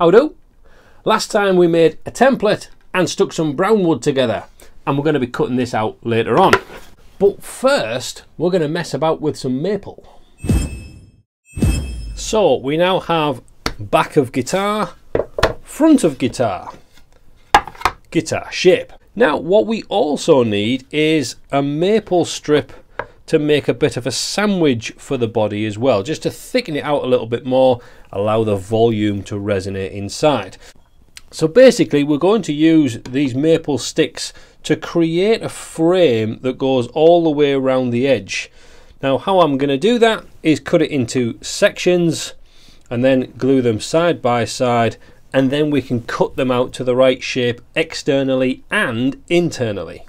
How do? Last time we made a template and stuck some brown wood together and we're going to be cutting this out later on. But first we're going to mess about with some maple. So we now have back of guitar, front of guitar, guitar shape. Now what we also need is a maple strip to make a bit of a sandwich for the body as well, just to thicken it out a little bit more, allow the volume to resonate inside. So basically we're going to use these maple sticks to create a frame that goes all the way around the edge. Now how I'm going to do that is cut it into sections and then glue them side by side and then we can cut them out to the right shape externally and internally.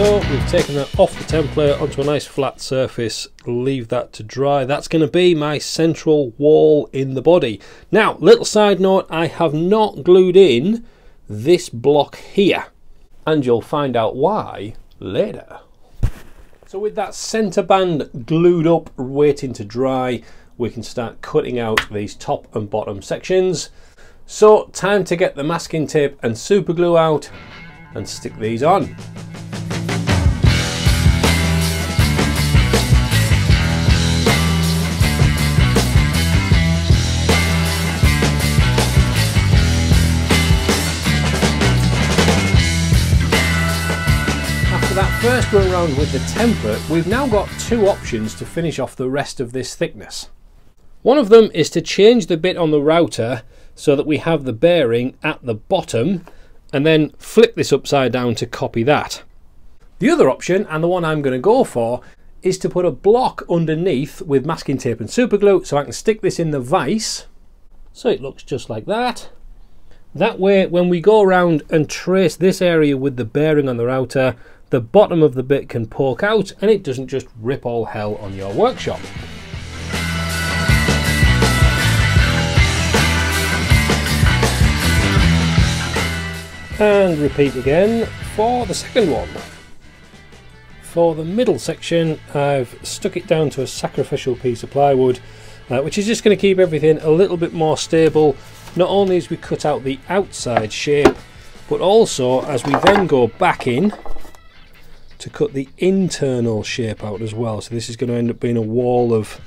So we've taken that off the template onto a nice flat surface, leave that to dry. That's going to be my central wall in the body. Now, little side note, I have not glued in this block here, and you'll find out why later. So with that centre band glued up, waiting to dry, we can start cutting out these top and bottom sections. So time to get the masking tape and super glue out and stick these on. First go around with the template, we've now got two options to finish off the rest of this thickness. One of them is to change the bit on the router so that we have the bearing at the bottom and then flip this upside down to copy that. The other option, and the one I'm going to go for, is to put a block underneath with masking tape and superglue so I can stick this in the vise so it looks just like that. That way when we go around and trace this area with the bearing on the router the bottom of the bit can poke out and it doesn't just rip all hell on your workshop. And repeat again for the second one. For the middle section I've stuck it down to a sacrificial piece of plywood uh, which is just going to keep everything a little bit more stable not only as we cut out the outside shape but also as we then go back in to cut the internal shape out as well. So this is going to end up being a wall of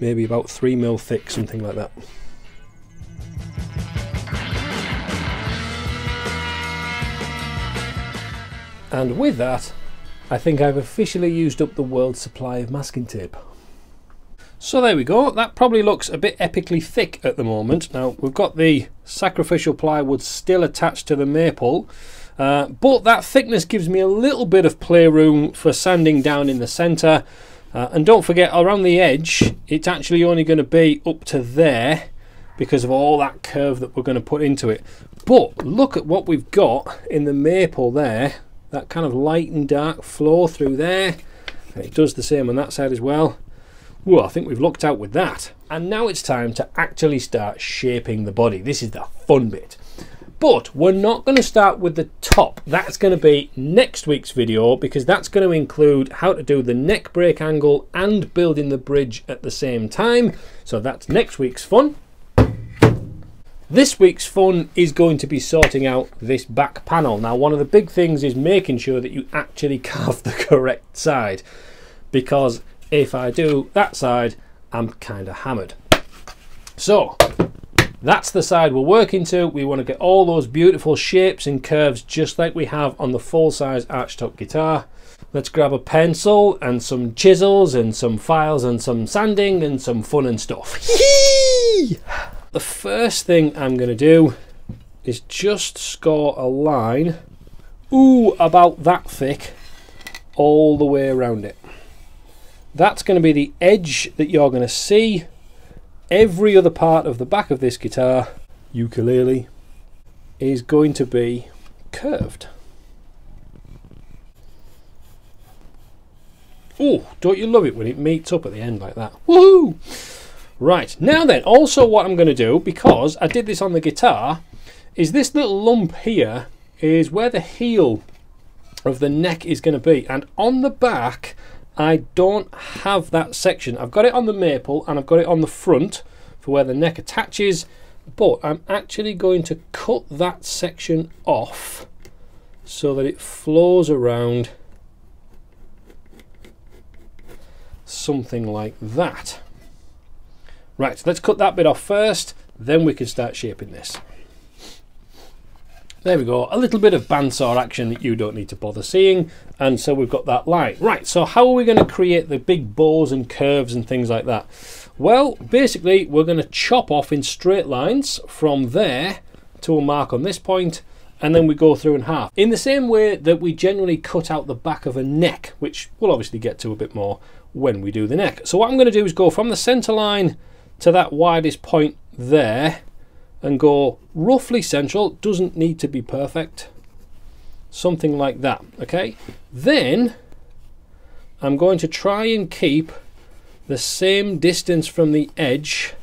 maybe about 3 mil thick, something like that. And with that, I think I've officially used up the world's supply of masking tape. So there we go, that probably looks a bit epically thick at the moment. Now we've got the sacrificial plywood still attached to the maple, uh, but that thickness gives me a little bit of playroom for sanding down in the centre. Uh, and don't forget, around the edge, it's actually only going to be up to there because of all that curve that we're going to put into it. But look at what we've got in the maple there. That kind of light and dark flow through there. And it does the same on that side as well. Well, I think we've looked out with that. And now it's time to actually start shaping the body. This is the fun bit. But we're not going to start with the top. That's going to be next week's video because that's going to include how to do the neck break angle and building the bridge at the same time. So that's next week's fun. This week's fun is going to be sorting out this back panel. Now one of the big things is making sure that you actually carve the correct side because if I do that side I'm kind of hammered. So that's the side we're working to. We want to get all those beautiful shapes and curves just like we have on the full-size archtop guitar. Let's grab a pencil and some chisels and some files and some sanding and some fun and stuff. the first thing I'm going to do is just score a line, ooh, about that thick, all the way around it. That's going to be the edge that you're going to see every other part of the back of this guitar, ukulele, is going to be curved. Oh, don't you love it when it meets up at the end like that? Woohoo! Right, now then, also what I'm going to do, because I did this on the guitar, is this little lump here is where the heel of the neck is going to be. And on the back, I don't have that section. I've got it on the maple and I've got it on the front for where the neck attaches, but I'm actually going to cut that section off so that it flows around something like that. Right, let's cut that bit off first, then we can start shaping this. There we go, a little bit of bandsaw action that you don't need to bother seeing, and so we've got that line. Right, so how are we going to create the big bows and curves and things like that? Well, basically, we're going to chop off in straight lines from there to a mark on this point, and then we go through in half. In the same way that we generally cut out the back of a neck, which we'll obviously get to a bit more when we do the neck. So what I'm going to do is go from the centre line to that widest point there and go roughly central, doesn't need to be perfect, something like that, okay? Then I'm going to try and keep the same distance from the edge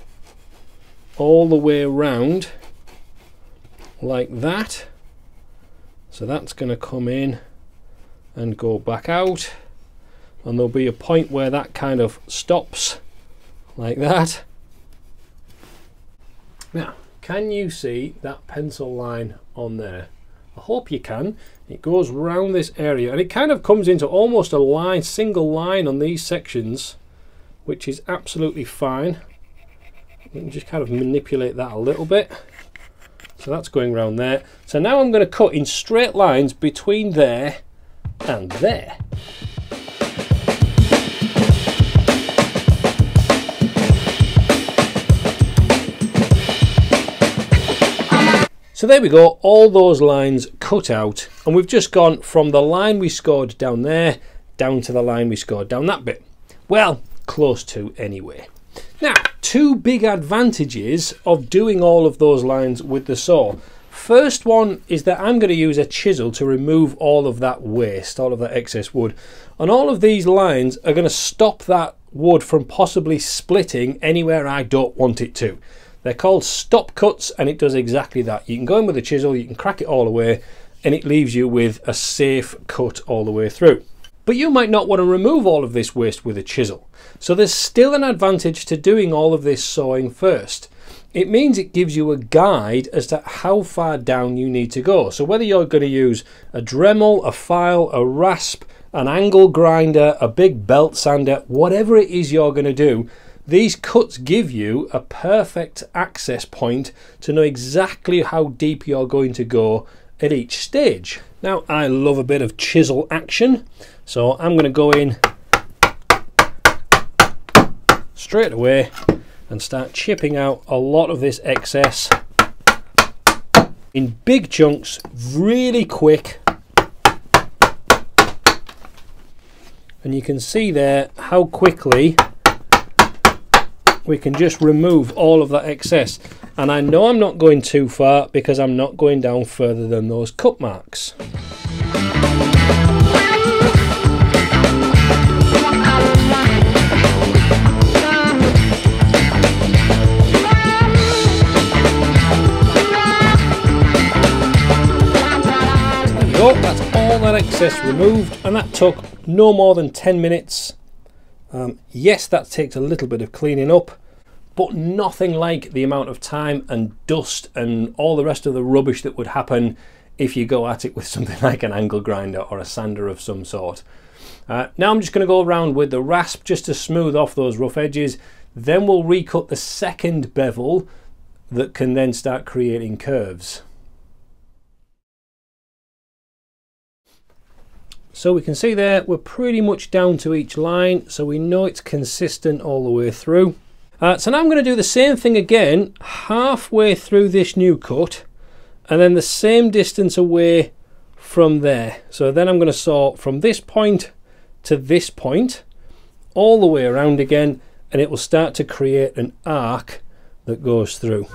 all the way around like that. So that's going to come in and go back out and there'll be a point where that kind of stops like that. Now, can you see that pencil line on there? I hope you can. It goes round this area and it kind of comes into almost a line, single line on these sections, which is absolutely fine. You can just kind of manipulate that a little bit. So that's going round there. So now I'm going to cut in straight lines between there and there. So there we go, all those lines cut out and we've just gone from the line we scored down there down to the line we scored down that bit. Well, close to anyway. Now, two big advantages of doing all of those lines with the saw. First one is that I'm going to use a chisel to remove all of that waste, all of that excess wood. And all of these lines are going to stop that wood from possibly splitting anywhere I don't want it to. They're called stop cuts and it does exactly that. You can go in with a chisel, you can crack it all away and it leaves you with a safe cut all the way through. But you might not want to remove all of this waste with a chisel. So there's still an advantage to doing all of this sawing first. It means it gives you a guide as to how far down you need to go. So whether you're going to use a Dremel, a file, a rasp, an angle grinder, a big belt sander, whatever it is you're going to do, these cuts give you a perfect access point to know exactly how deep you're going to go at each stage. Now I love a bit of chisel action so I'm going to go in straight away and start chipping out a lot of this excess in big chunks really quick and you can see there how quickly we can just remove all of that excess and I know I'm not going too far because I'm not going down further than those cut marks. There we go, that's all that excess removed and that took no more than 10 minutes um, yes, that takes a little bit of cleaning up, but nothing like the amount of time and dust and all the rest of the rubbish that would happen if you go at it with something like an angle grinder or a sander of some sort. Uh, now I'm just going to go around with the rasp just to smooth off those rough edges. Then we'll recut the second bevel that can then start creating curves. So we can see there we're pretty much down to each line so we know it's consistent all the way through. Uh, so now I'm going to do the same thing again halfway through this new cut and then the same distance away from there. So then I'm going to saw from this point to this point all the way around again and it will start to create an arc that goes through.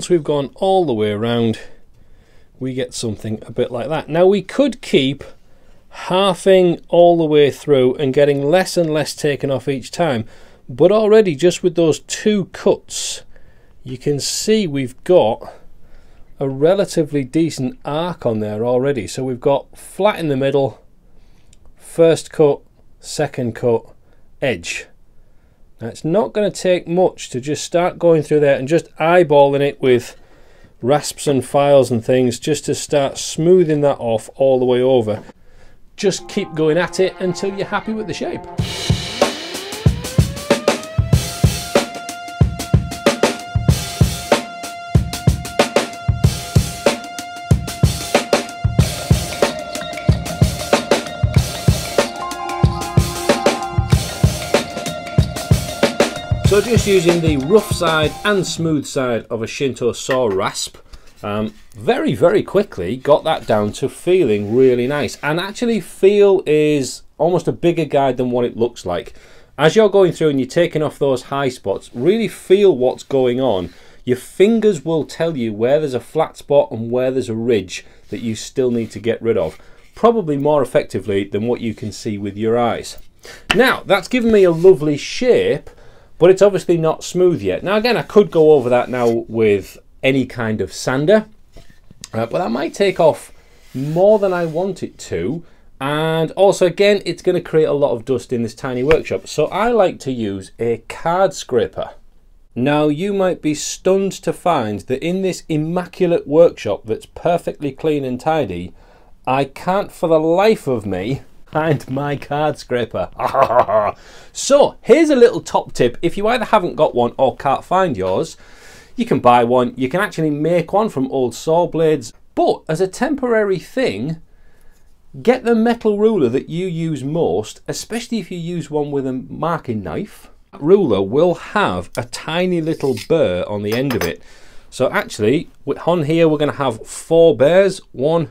Once we've gone all the way around, we get something a bit like that. Now we could keep halving all the way through and getting less and less taken off each time. But already just with those two cuts, you can see we've got a relatively decent arc on there already. So we've got flat in the middle, first cut, second cut, edge. Now it's not going to take much to just start going through there and just eyeballing it with rasps and files and things just to start smoothing that off all the way over. Just keep going at it until you're happy with the shape. Just using the rough side and smooth side of a Shinto saw rasp, um, very, very quickly got that down to feeling really nice. And actually feel is almost a bigger guide than what it looks like. As you're going through and you're taking off those high spots, really feel what's going on. Your fingers will tell you where there's a flat spot and where there's a ridge that you still need to get rid of. Probably more effectively than what you can see with your eyes. Now, that's given me a lovely shape but it's obviously not smooth yet. Now again, I could go over that now with any kind of sander, uh, but that might take off more than I want it to. And also again, it's going to create a lot of dust in this tiny workshop. So I like to use a card scraper. Now you might be stunned to find that in this immaculate workshop that's perfectly clean and tidy, I can't for the life of me and my card scraper. so here's a little top tip. If you either haven't got one or can't find yours, you can buy one. You can actually make one from old saw blades. But as a temporary thing, get the metal ruler that you use most, especially if you use one with a marking knife. That ruler will have a tiny little burr on the end of it. So actually, on here we're going to have four burrs. One,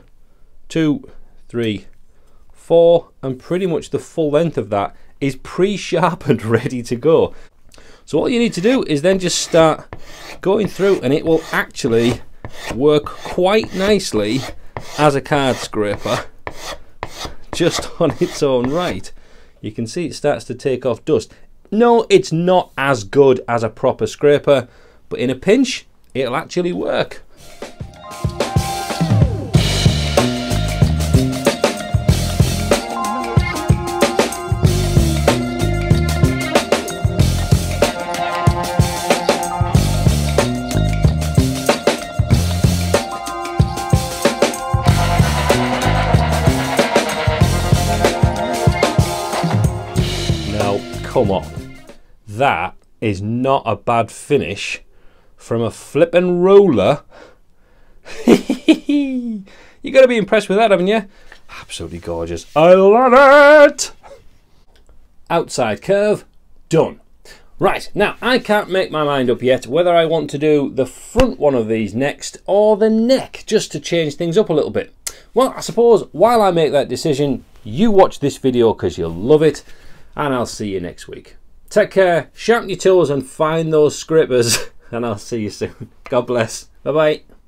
two, three, four and pretty much the full length of that is pre-sharpened ready to go. So what you need to do is then just start going through and it will actually work quite nicely as a card scraper just on its own right. You can see it starts to take off dust. No it's not as good as a proper scraper but in a pinch it'll actually work come on. That is not a bad finish from a flipping roller. you got to be impressed with that, haven't you? Absolutely gorgeous. I love it! Outside curve, done. Right, now I can't make my mind up yet whether I want to do the front one of these next or the neck, just to change things up a little bit. Well, I suppose while I make that decision, you watch this video because you'll love it and I'll see you next week. Take care, sharpen your tools and find those scrapers, and I'll see you soon. God bless. Bye bye.